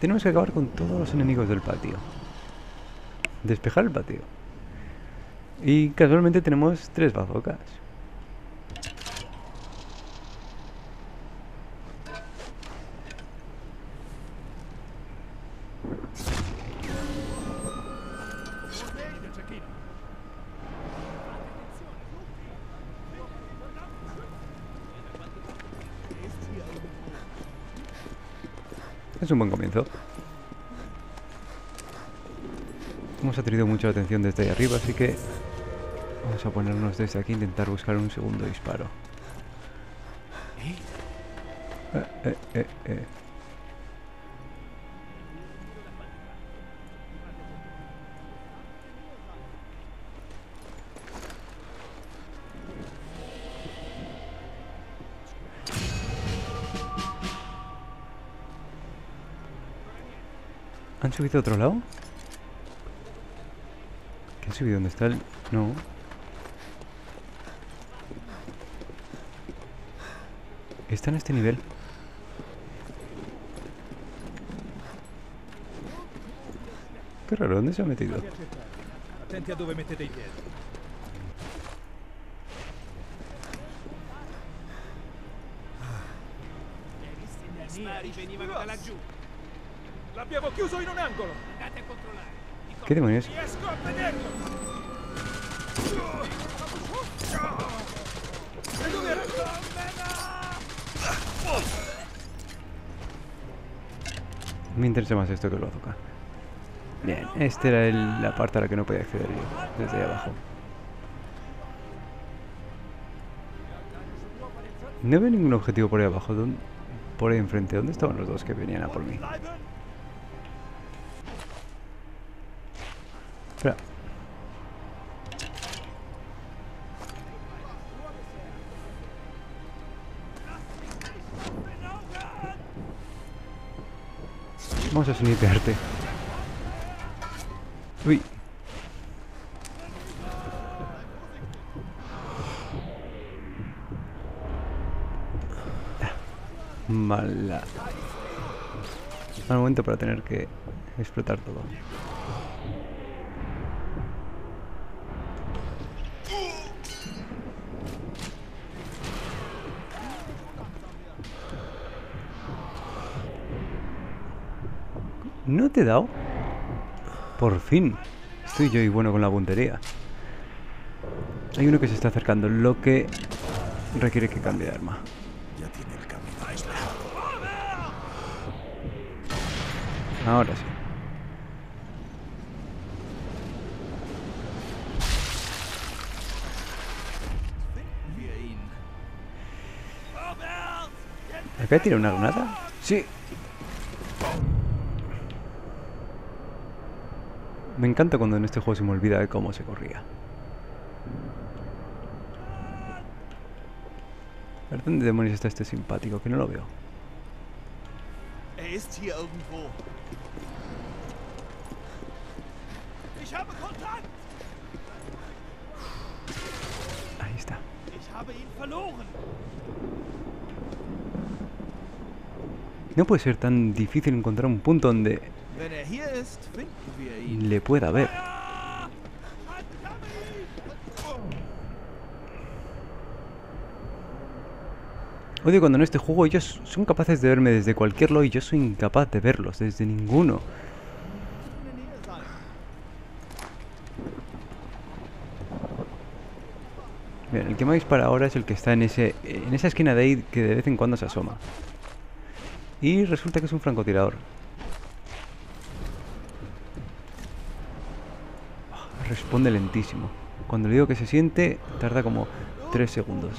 tenemos que acabar con todos los enemigos del patio. Despejar el patio. Y casualmente tenemos tres bazocas. Es un buen comienzo. Atraído mucha atención desde ahí arriba, así que vamos a ponernos desde aquí e intentar buscar un segundo disparo. Eh, eh, eh. ¿Han subido a otro lado? ¿Qué han subido? ¿Dónde está el...? No. Está en este nivel. Qué raro, ¿dónde se ha metido? Attenti a dove mettete i piedi. Gli spari venivano da laggiù. L'abbiamo chiuso in un angolo. Andate a controllare. ¿Qué demonios? Me interesa más esto que el bazooka. Bien, esta era el- la parte a la que no podía acceder yo, desde ahí abajo. No veo ningún objetivo por ahí abajo. ¿dónde- Por ahí enfrente. ¿Dónde estaban los dos que venían a por mí? Espera. Vamos a snipearte. Uy. Mala. Mal momento para tener que explotar todo. ¿No te he dado? Por fin. Estoy yo y bueno con la puntería. Hay uno que se está acercando, lo que requiere que cambie de arma. Ya tiene el camino despejado. Ahora sí. ¿Acá tiene una granada? Sí. Me encanta cuando en este juego se me olvida de cómo se corría. A ver, ¿Dónde demonios está este simpático? Que no lo veo. Er ist hier irgendwo. Ich habe Kontakt! Ahí está. Ich habe ihn verloren! No puede ser tan difícil encontrar un punto donde Le pueda ver. Odio cuando en este juego ellos son capaces de verme desde cualquier lado y yo soy incapaz de verlos desde ninguno. Bien, el que me dispara ahora es el que está en ese en esa esquina de ahí que de vez en cuando se asoma. Y resulta que es un francotirador. Responde lentísimo. Cuando le digo que se siente, tarda como 3 segundos.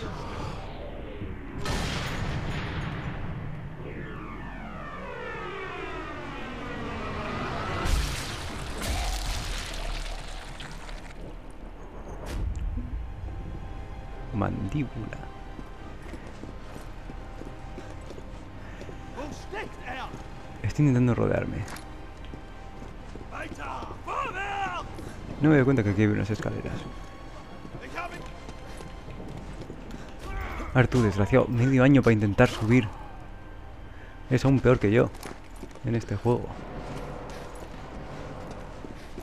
Mandíbula. Estoy intentando rodearme. No me doy cuenta que aquí hay unas escaleras. Artu, desgraciado, medio año para intentar subir. Es aún peor que yo. en este juego.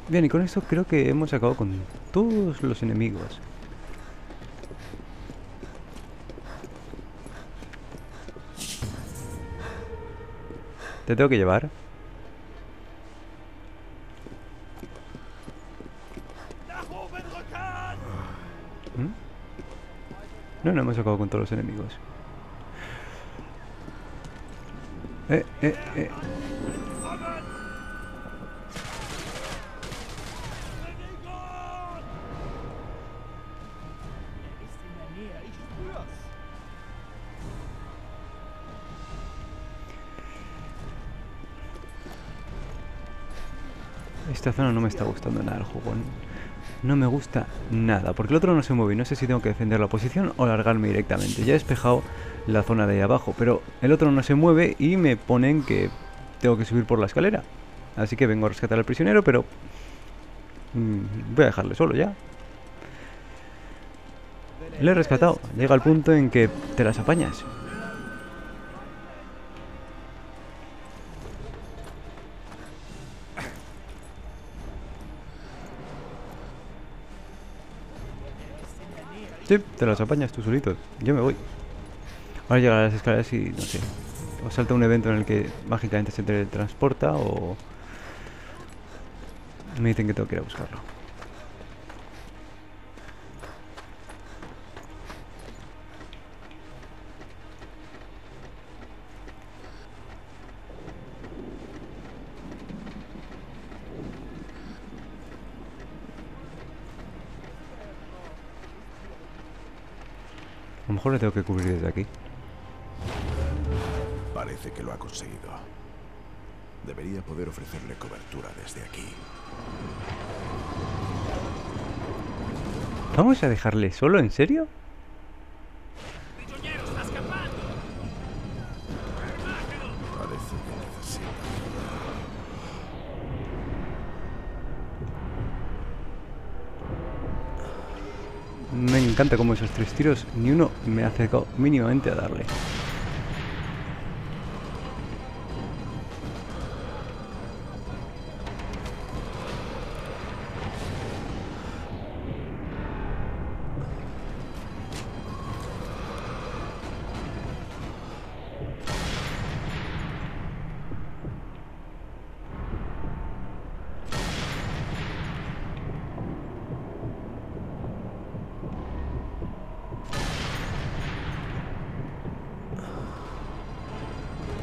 Bien, y con esto creo que hemos acabado con todos los enemigos. ¿Te tengo que llevar? No, no hemos acabado con todos los enemigos. Eh, eh, eh. Esta zona no me está gustando nada el juego. Me gusta nada, porque el otro no se mueve. No sé si tengo que defender la posición o largarme directamente. Ya he despejado la zona de ahí abajo, pero el otro no se mueve y me ponen que tengo que subir por la escalera. Así que vengo a rescatar al prisionero, pero mm, voy a dejarle solo ya. Le he rescatado. Llega el punto en que te las apañas. Sí, te las apañas tú solito. Yo me voy. Ahora llegar a las escaleras y no sé. O salta un evento en el que mágicamente se teletransporta o. Me dicen que tengo que ir a buscarlo. Mejor le tengo que cubrir desde aquí. Parece que lo ha conseguido. Debería poder ofrecerle cobertura desde aquí. ¿Vamos a dejarle solo? ¿En serio? Encanta como esos tres tiros ni uno me ha acercado mínimamente a darle.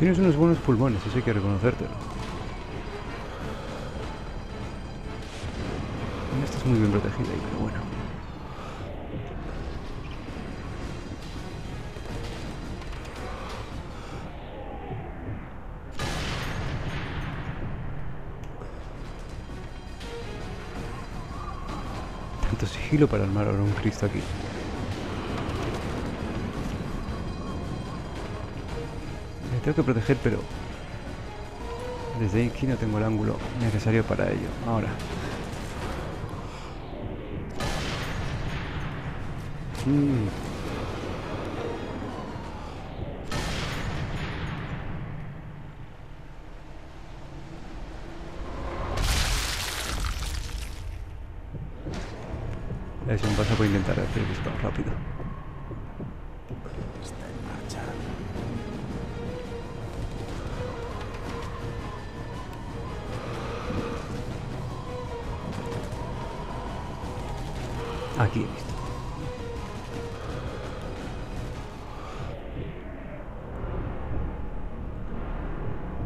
Tienes unos buenos pulmones, eso hay que reconocértelo. No estás muy bien protegida ahí, pero bueno. Tanto sigilo para armar ahora un Cristo aquí. Tengo que proteger, pero desde aquí no tengo el ángulo necesario para ello. Ahora. Mm. Eso me pasa por intentar hacer el disparo rápido. Aquí he visto.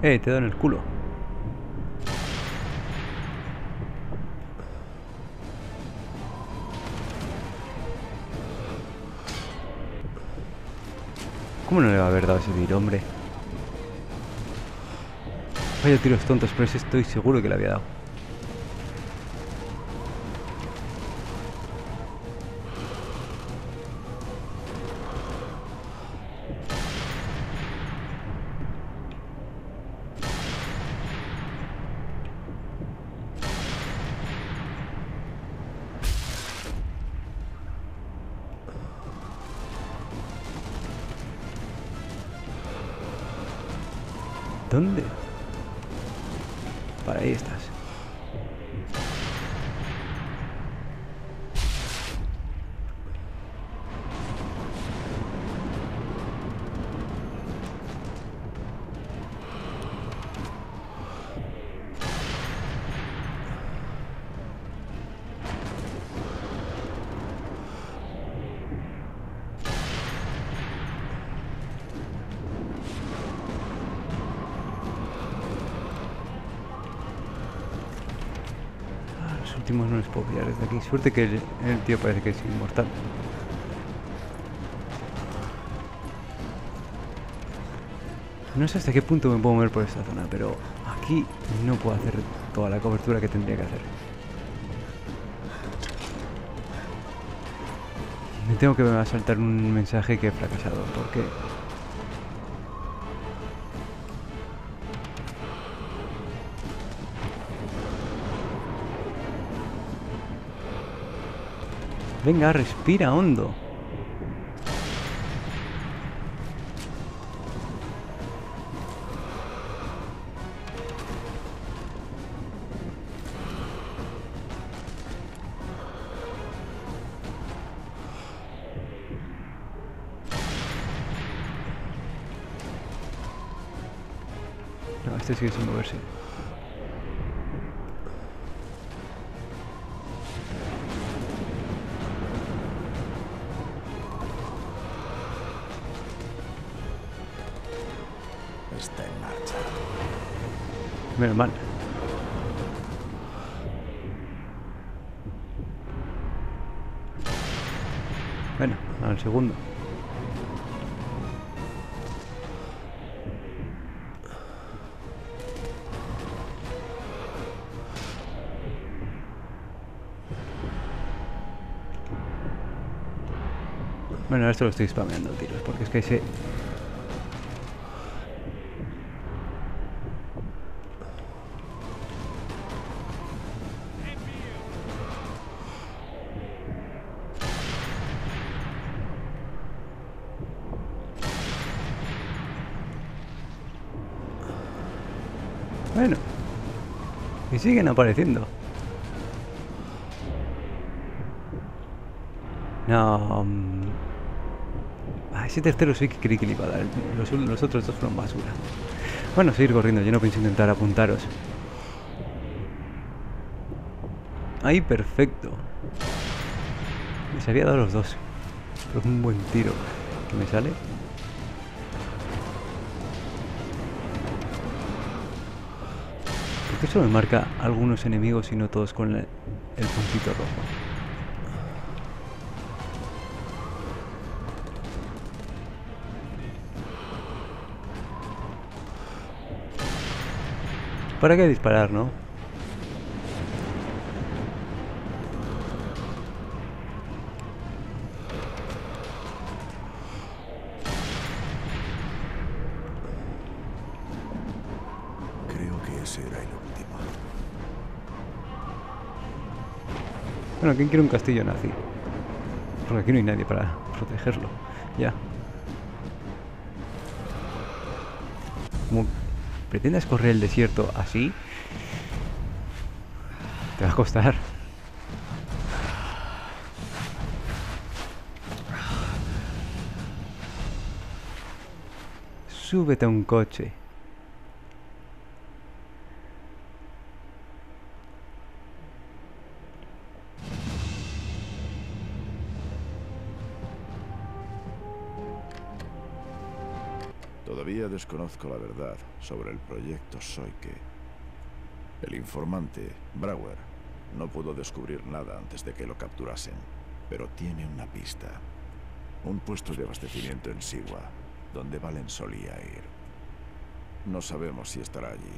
Eh, te da en el culo. ¿Cómo no le va a haber dado ese tiro, hombre? Vaya tiros tontos, pero estoy seguro que le había dado. Últimos no les puedo pillar desde aquí. Suerte que el, el tío parece que es inmortal. No sé hasta qué punto me puedo mover por esta zona, pero aquí no puedo hacer toda la cobertura que tendría que hacer. Me tengo que saltar un mensaje que he fracasado, porque Venga, respira hondo. No, este sigue sin moverse. Menos mal. Bueno, al segundo. Bueno, esto lo estoy spameando tiros, porque es que ese siguen apareciendo. No. mm. Ah, ese tercero sí que creí que le iba a dar. Los, otros dos fueron basura. Bueno, seguir corriendo. Yo no pienso intentar apuntaros. Ahí, perfecto. Les había dado los dos. Pero un buen tiro. ¿Qué me sale? ¿Por qué solo me marca algunos enemigos y no todos con el, puntito rojo? ¿Para qué disparar, no? Creo que ese era el Bueno, ¿quién quiere un castillo nazi? Porque aquí no hay nadie para protegerlo. Ya. Como pretendas correr el desierto así, te va a costar. Súbete a un coche. Desconozco la verdad sobre el proyecto Soike. El informante, Brauer, no pudo descubrir nada antes de que lo capturasen, pero tiene una pista. Un puesto de abastecimiento en Sigua, donde Valen solía ir. No sabemos si estará allí,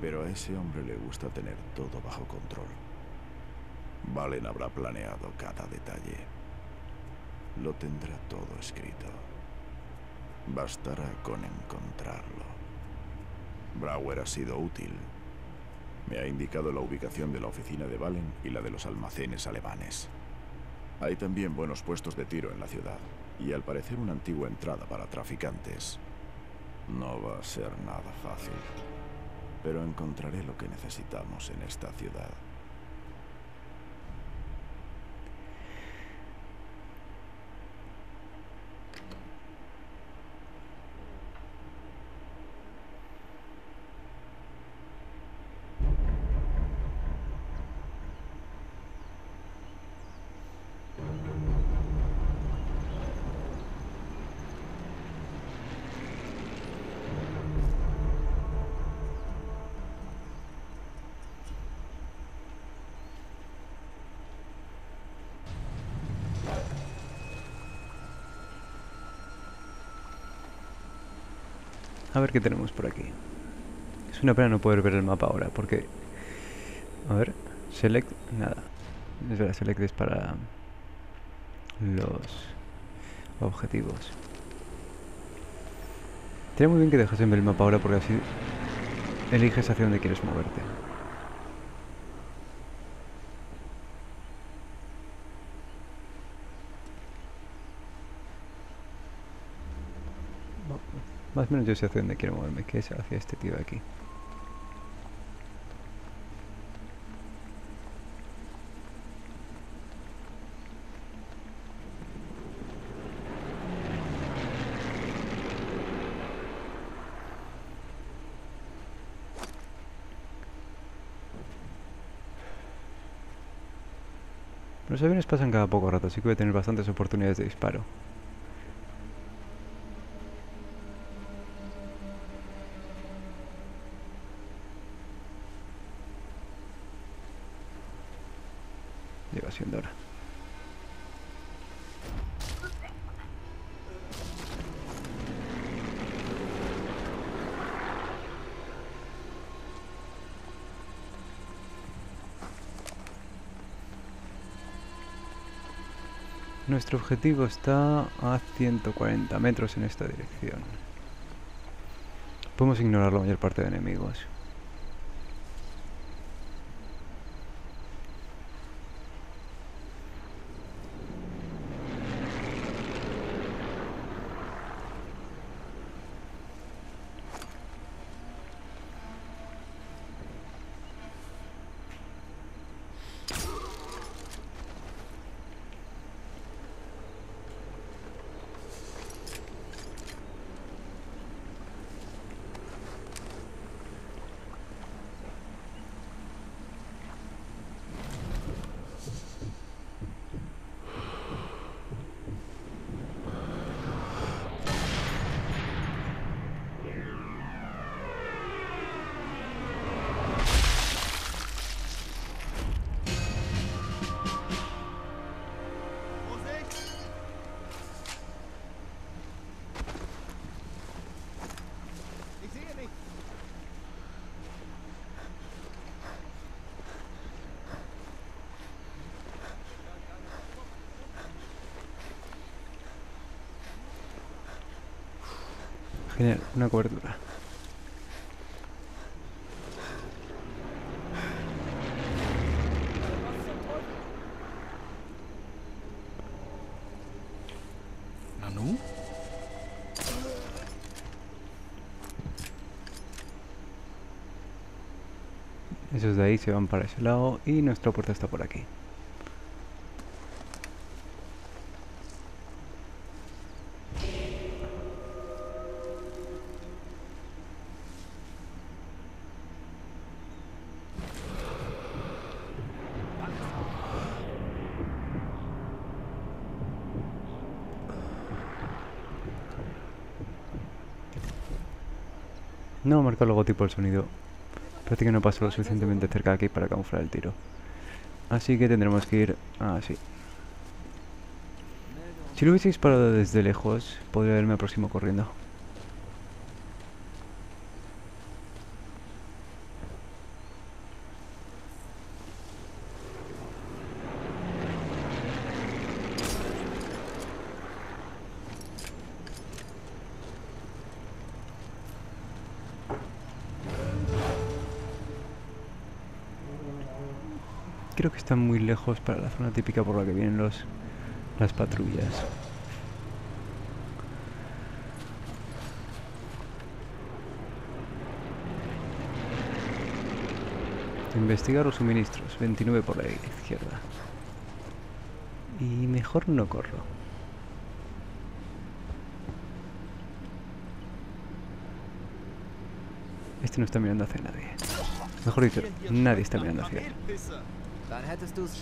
pero a ese hombre le gusta tener todo bajo control. Valen habrá planeado cada detalle. Lo tendrá todo escrito. Bastará con encontrarlo. Brauer ha sido útil. Me ha indicado la ubicación de la oficina de Valen y la de los almacenes alemanes. Hay también buenos puestos de tiro en la ciudad y al parecer una antigua entrada para traficantes. No va a ser nada fácil. pero encontraré lo que necesitamos en esta ciudad. A ver qué tenemos por aquí. Es una pena no poder ver el mapa ahora, porque... A ver, select, nada. Es verdad, select es para los objetivos. Sería muy bien que dejasen ver el mapa ahora porque así eliges hacia dónde quieres moverte. Más o menos yo sé hacia dónde quiero moverme, que es hacia este tío de aquí. Los aviones pasan cada poco rato, así que voy a tener bastantes oportunidades de disparo. Nuestro objetivo está a 140 metros en esta dirección. Podemos ignorar la mayor parte de enemigos. Una cobertura. Nanu? Esos de ahí se van para ese lado y nuestra puerta está por aquí. No marca el logotipo del sonido. Parece que no paso lo suficientemente cerca de aquí para camuflar el tiro. Así que tendremos que ir así. Si lo hubiese disparado desde lejos, podría haberme aproximado corriendo. Creo que están muy lejos para la zona típica por la que vienen los las patrullas. Investigar los suministros. 29 por la izquierda. Y mejor no corro. Este no está mirando hacia nadie. Mejor dicho, nadie está mirando hacia él. Dann hättest du es